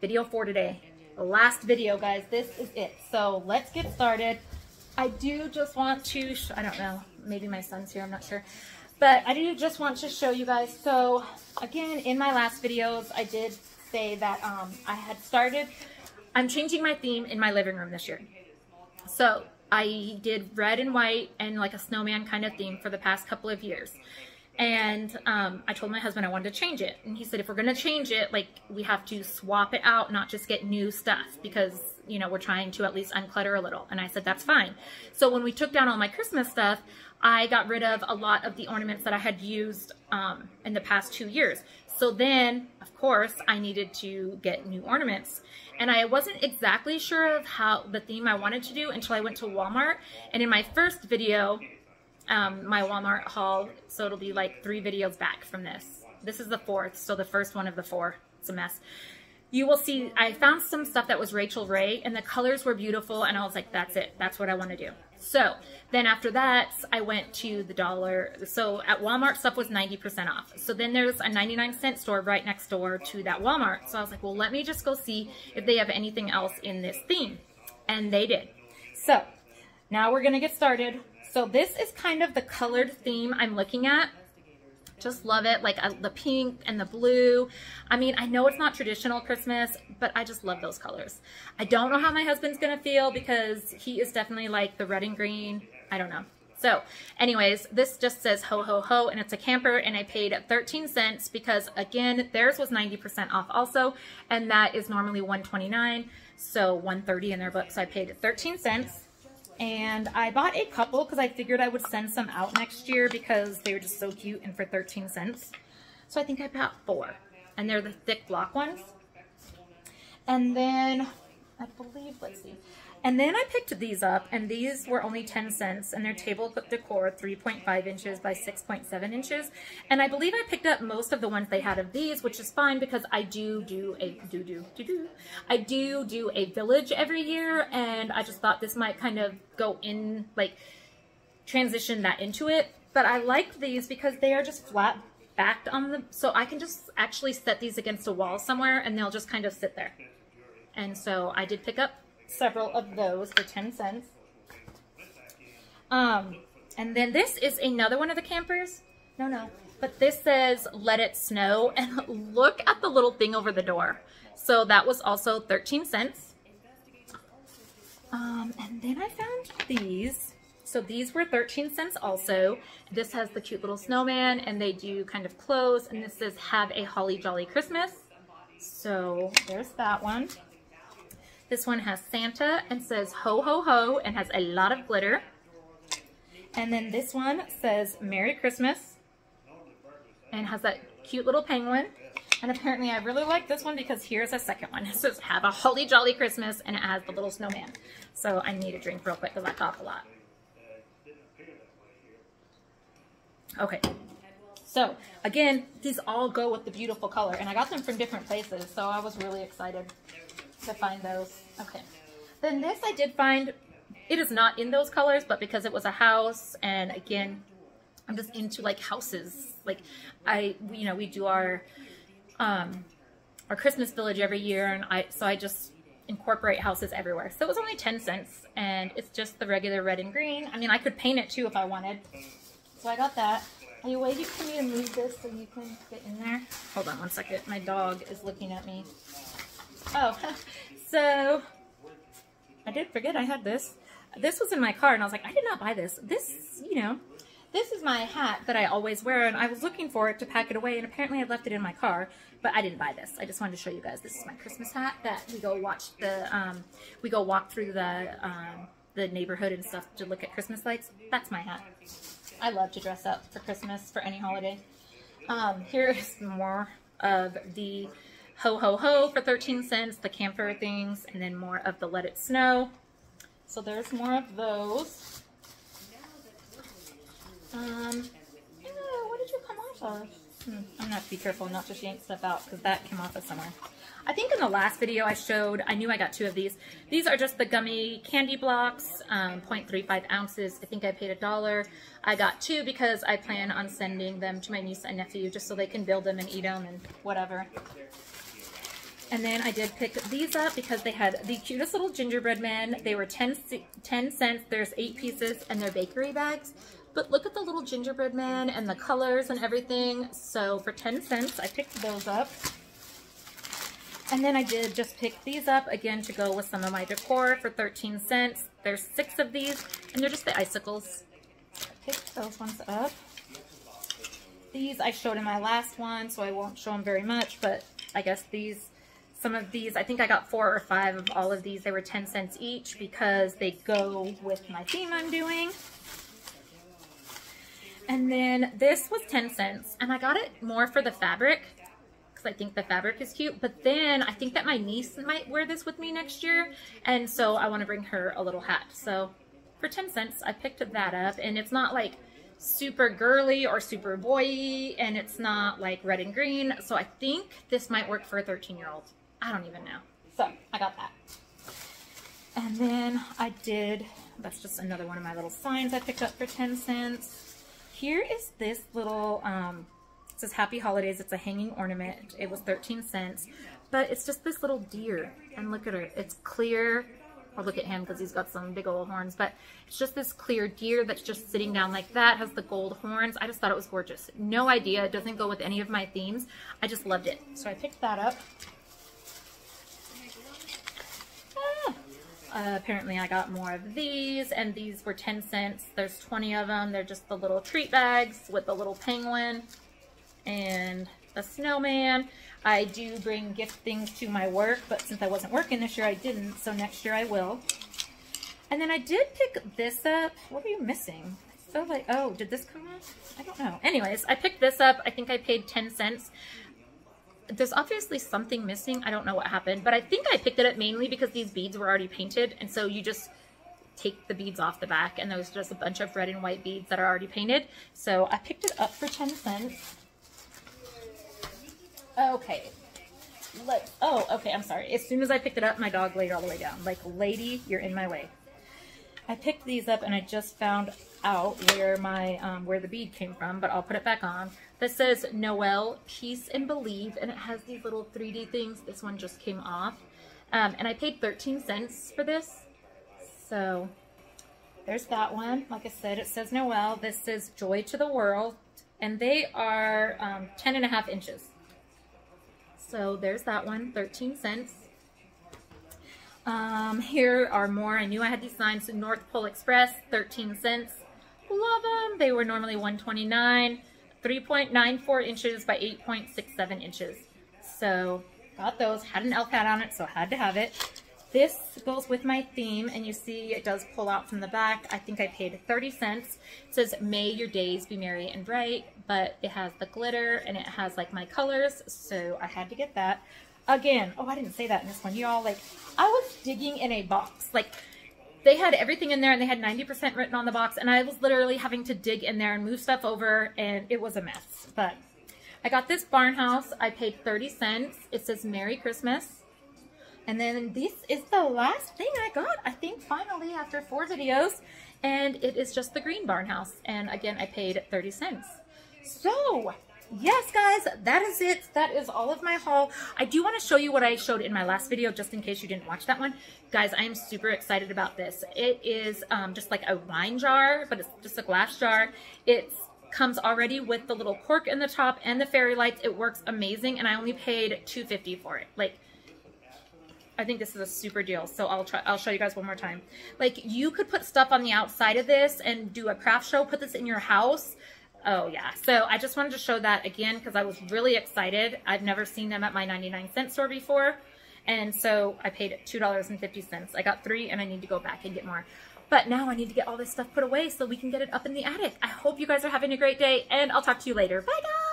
video for today. Last video, guys. This is it. So let's get started. I do just want to, I don't know, maybe my son's here, I'm not sure. But I do just want to show you guys. So again, in my last videos, I did say that um, I had started, I'm changing my theme in my living room this year. So I did red and white and like a snowman kind of theme for the past couple of years. And um, I told my husband I wanted to change it. And he said, if we're going to change it, like we have to swap it out, not just get new stuff because, you know, we're trying to at least unclutter a little. And I said, that's fine. So when we took down all my Christmas stuff, I got rid of a lot of the ornaments that I had used um, in the past two years. So then, of course, I needed to get new ornaments. And I wasn't exactly sure of how the theme I wanted to do until I went to Walmart. And in my first video, um, my Walmart haul, so it'll be like three videos back from this. This is the fourth, so the first one of the four. It's a mess. You will see, I found some stuff that was Rachael Ray, and the colors were beautiful, and I was like, that's it. That's what I want to do. So then after that, I went to the dollar. So at Walmart, stuff was 90% off. So then there's a 99 cent store right next door to that Walmart. So I was like, well, let me just go see if they have anything else in this theme. And they did. So now we're going to get started. So this is kind of the colored theme I'm looking at. Just love it, like uh, the pink and the blue. I mean, I know it's not traditional Christmas, but I just love those colors. I don't know how my husband's gonna feel because he is definitely like the red and green. I don't know. So anyways, this just says ho ho ho and it's a camper and I paid 13 cents because again, theirs was 90% off also and that is normally 129 so 130 in their book. So I paid 13 cents and I bought a couple because I figured I would send some out next year because they were just so cute and for 13 cents. So I think I bought four. And they're the thick block ones. And then, I believe, let's see. And then I picked these up, and these were only 10 cents, and they're table decor 3.5 inches by 6.7 inches. And I believe I picked up most of the ones they had of these, which is fine because I do do a do do do do. I do do a village every year, and I just thought this might kind of go in like transition that into it. But I like these because they are just flat backed on the so I can just actually set these against a wall somewhere, and they'll just kind of sit there. And so I did pick up several of those for 10 cents. Um, and then this is another one of the campers. No, no. But this says, let it snow. And look at the little thing over the door. So that was also 13 cents. Um, and then I found these. So these were 13 cents also. This has the cute little snowman and they do kind of clothes. And this says, have a holly jolly Christmas. So there's that one. This one has Santa and says ho ho ho and has a lot of glitter. And then this one says Merry Christmas and has that cute little penguin. And apparently I really like this one because here's a second one. It says have a holly jolly Christmas and it has the little snowman. So I need a drink real quick because I cough a lot. Okay. So again, these all go with the beautiful color and I got them from different places. So I was really excited to find those. Okay. Then this I did find, it is not in those colors, but because it was a house, and again, I'm just into like houses. Like I, you know, we do our, um, our Christmas village every year, and I, so I just incorporate houses everywhere. So it was only 10 cents, and it's just the regular red and green. I mean, I could paint it too if I wanted. So I got that. Are you waiting for me to move this so you can get in there? Hold on one second. My dog is looking at me. Oh, so I did forget I had this. This was in my car, and I was like, I did not buy this. This, you know, this is my hat that I always wear, and I was looking for it to pack it away, and apparently I left it in my car, but I didn't buy this. I just wanted to show you guys. This is my Christmas hat that we go watch the, um, we go walk through the, um, the neighborhood and stuff to look at Christmas lights. That's my hat. I love to dress up for Christmas, for any holiday. Um, here is more of the Ho Ho Ho for 13 cents, the camper things, and then more of the Let It Snow. So there's more of those. Um, oh, what did you come off of? Hmm, I'm gonna have to be careful not to yank stuff out because that came off of somewhere. I think in the last video I showed, I knew I got two of these. These are just the gummy candy blocks, um, 0.35 ounces. I think I paid a dollar. I got two because I plan on sending them to my niece and nephew just so they can build them and eat them and whatever. And then I did pick these up because they had the cutest little gingerbread men. They were 10, 10 cents. There's eight pieces and they're bakery bags. But look at the little gingerbread man and the colors and everything. So for 10 cents, I picked those up. And then I did just pick these up again to go with some of my decor for 13 cents. There's six of these and they're just the icicles. I picked those ones up. These I showed in my last one, so I won't show them very much, but I guess these, some of these, I think I got four or five of all of these. They were 10 cents each because they go with my theme I'm doing. And then this was 10 cents and I got it more for the fabric because I think the fabric is cute. But then I think that my niece might wear this with me next year. And so I want to bring her a little hat. So for 10 cents, I picked that up and it's not like super girly or super boy and it's not like red and green. So I think this might work for a 13 year old. I don't even know. So I got that. And then I did, that's just another one of my little signs I picked up for 10 cents. Here is this little, um, it says Happy Holidays. It's a hanging ornament. It was 13 cents. But it's just this little deer. And look at her. It's clear. Or look at him because he's got some big old horns. But it's just this clear deer that's just sitting down like that. Has the gold horns. I just thought it was gorgeous. No idea. It doesn't go with any of my themes. I just loved it. So I picked that up. Uh, apparently I got more of these and these were 10 cents. There's 20 of them. They're just the little treat bags with the little penguin and a snowman. I do bring gift things to my work, but since I wasn't working this year, I didn't. So next year I will. And then I did pick this up. What were you missing? So like, oh, did this come off? I don't know. Anyways, I picked this up. I think I paid 10 cents there's obviously something missing. I don't know what happened, but I think I picked it up mainly because these beads were already painted. And so you just take the beads off the back and there's just a bunch of red and white beads that are already painted. So I picked it up for 10 cents. Okay. Let, oh, okay, I'm sorry. As soon as I picked it up, my dog laid all the way down. Like, lady, you're in my way. I picked these up and I just found out where my um, where the bead came from, but I'll put it back on. This says Noel, Peace and Believe, and it has these little 3D things. This one just came off. Um, and I paid 13 cents for this. So there's that one. Like I said, it says Noel. This says Joy to the World. And they are um, 10 and a half inches. So there's that one, 13 cents. Um, here are more. I knew I had these signs. North Pole Express, 13 cents. Love them. They were normally 129 3.94 inches by 8.67 inches. So got those, had an elf hat on it, so I had to have it. This goes with my theme, and you see it does pull out from the back. I think I paid 30 cents. It says, may your days be merry and bright, but it has the glitter, and it has like my colors, so I had to get that. Again, oh, I didn't say that in this one. Y'all, like, I was digging in a box. Like, they had everything in there and they had 90% written on the box and I was literally having to dig in there and move stuff over and it was a mess. But I got this barn house. I paid 30 cents. It says Merry Christmas. And then this is the last thing I got, I think finally after four videos. And it is just the green barn house. And again, I paid 30 cents. So yes guys that is it that is all of my haul i do want to show you what i showed in my last video just in case you didn't watch that one guys i am super excited about this it is um, just like a wine jar but it's just a glass jar it comes already with the little cork in the top and the fairy lights it works amazing and i only paid 250 for it like I think this is a super deal. So I'll try, I'll show you guys one more time. Like you could put stuff on the outside of this and do a craft show, put this in your house. Oh yeah, so I just wanted to show that again because I was really excited. I've never seen them at my 99 cent store before. And so I paid $2.50. I got three and I need to go back and get more. But now I need to get all this stuff put away so we can get it up in the attic. I hope you guys are having a great day and I'll talk to you later. Bye guys!